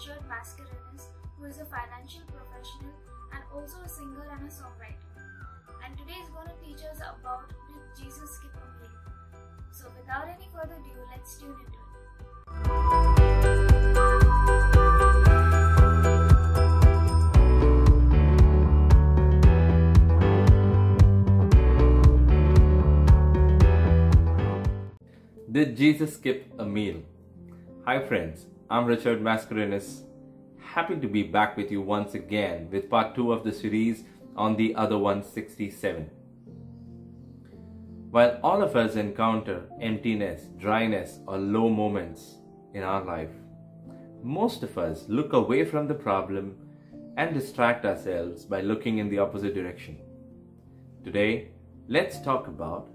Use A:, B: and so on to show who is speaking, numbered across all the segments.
A: Richard Mascarenhas, who is a financial professional and also a singer and a songwriter. And today is going to teach us about did Jesus skip a meal. So without any further ado, let's tune into it.
B: Did Jesus skip a meal? Hi friends, I'm Richard Mascarenhas. Happy to be back with you once again with part 2 of the series on the other 167. While all of us encounter emptiness, dryness, or low moments in our life, most of us look away from the problem and distract ourselves by looking in the opposite direction. Today, let's talk about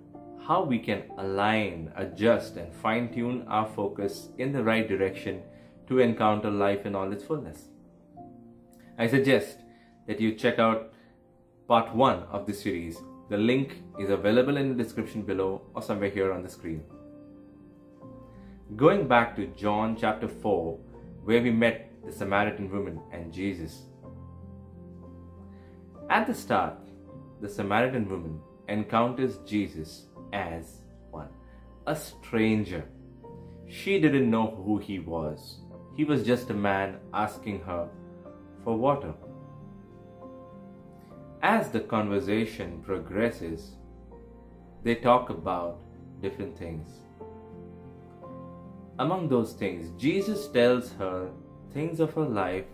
B: how we can align, adjust, and fine tune our focus in the right direction to encounter life in all its fullness. I suggest that you check out part 1 of this series. The link is available in the description below or somewhere here on the screen. Going back to John chapter 4, where we met the Samaritan woman and Jesus. At the start, the Samaritan woman encounters Jesus as one, a stranger. She didn't know who he was. He was just a man asking her for water. As the conversation progresses, they talk about different things. Among those things, Jesus tells her things of her life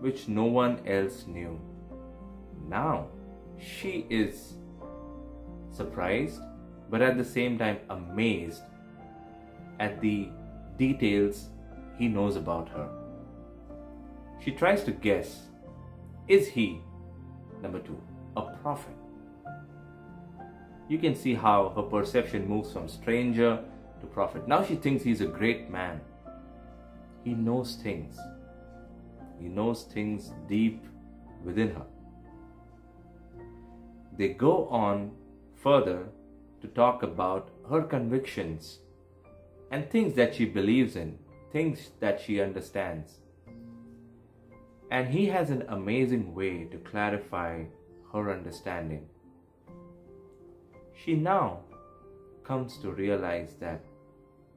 B: which no one else knew. Now, she is surprised but at the same time amazed at the details he knows about her. She tries to guess is he, number two, a prophet? You can see how her perception moves from stranger to prophet. Now she thinks he's a great man. He knows things. He knows things deep within her. They go on further to talk about her convictions and things that she believes in, things that she understands. And he has an amazing way to clarify her understanding. She now comes to realize that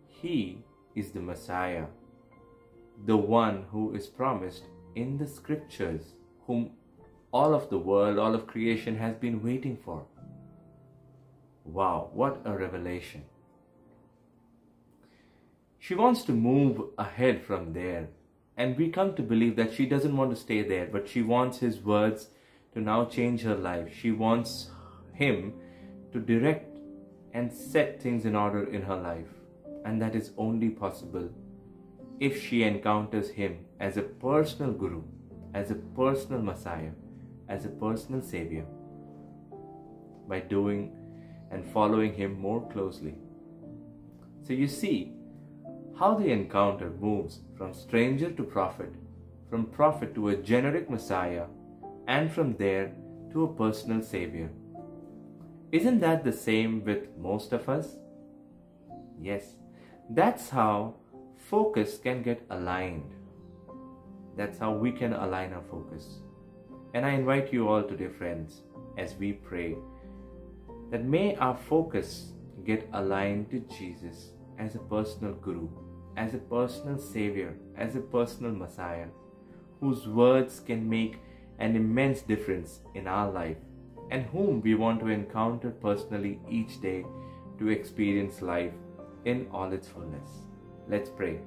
B: he is the Messiah, the one who is promised in the scriptures, whom all of the world, all of creation has been waiting for. Wow, what a revelation. She wants to move ahead from there, and we come to believe that she doesn't want to stay there, but she wants his words to now change her life. She wants him to direct and set things in order in her life, and that is only possible if she encounters him as a personal guru, as a personal messiah, as a personal savior, by doing and following him more closely. So you see how the encounter moves from stranger to prophet, from prophet to a generic Messiah, and from there to a personal Savior. Isn't that the same with most of us? Yes, that's how focus can get aligned. That's how we can align our focus. And I invite you all today, friends, as we pray that may our focus get aligned to Jesus as a personal Guru, as a personal Savior, as a personal Messiah, whose words can make an immense difference in our life, and whom we want to encounter personally each day to experience life in all its fullness. Let's pray.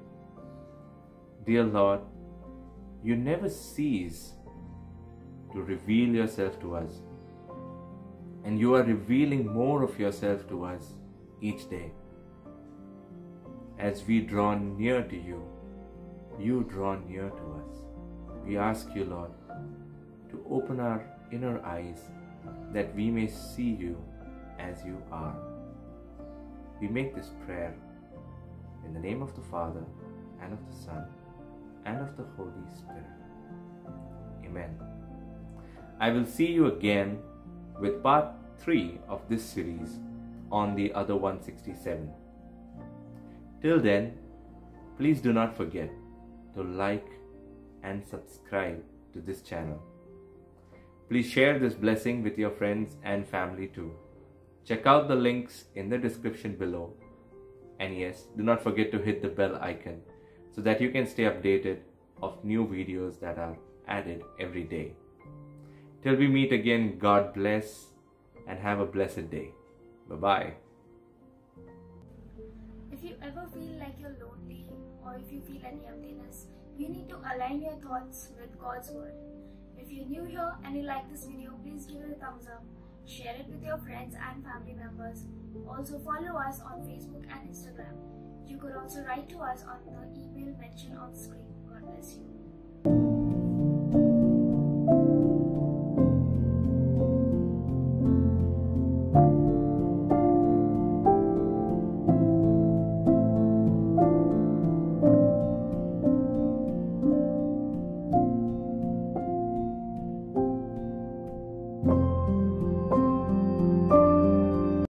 B: Dear Lord, you never cease to reveal yourself to us and you are revealing more of yourself to us each day. As we draw near to you, you draw near to us. We ask you, Lord, to open our inner eyes that we may see you as you are. We make this prayer in the name of the Father, and of the Son, and of the Holy Spirit. Amen. I will see you again with part 3 of this series on the other 167. Till then, please do not forget to like and subscribe to this channel. Please share this blessing with your friends and family too. Check out the links in the description below. And yes, do not forget to hit the bell icon so that you can stay updated of new videos that are added every day. Till we meet again, God bless and have a blessed day. Bye bye.
A: If you ever feel like you're lonely or if you feel any emptiness, you need to align your thoughts with God's word. If you're new here and you like this video, please give it a thumbs up, share it with your friends and family members. Also follow us on Facebook and Instagram. You could also write to us on the email mentioned on the screen. God bless you.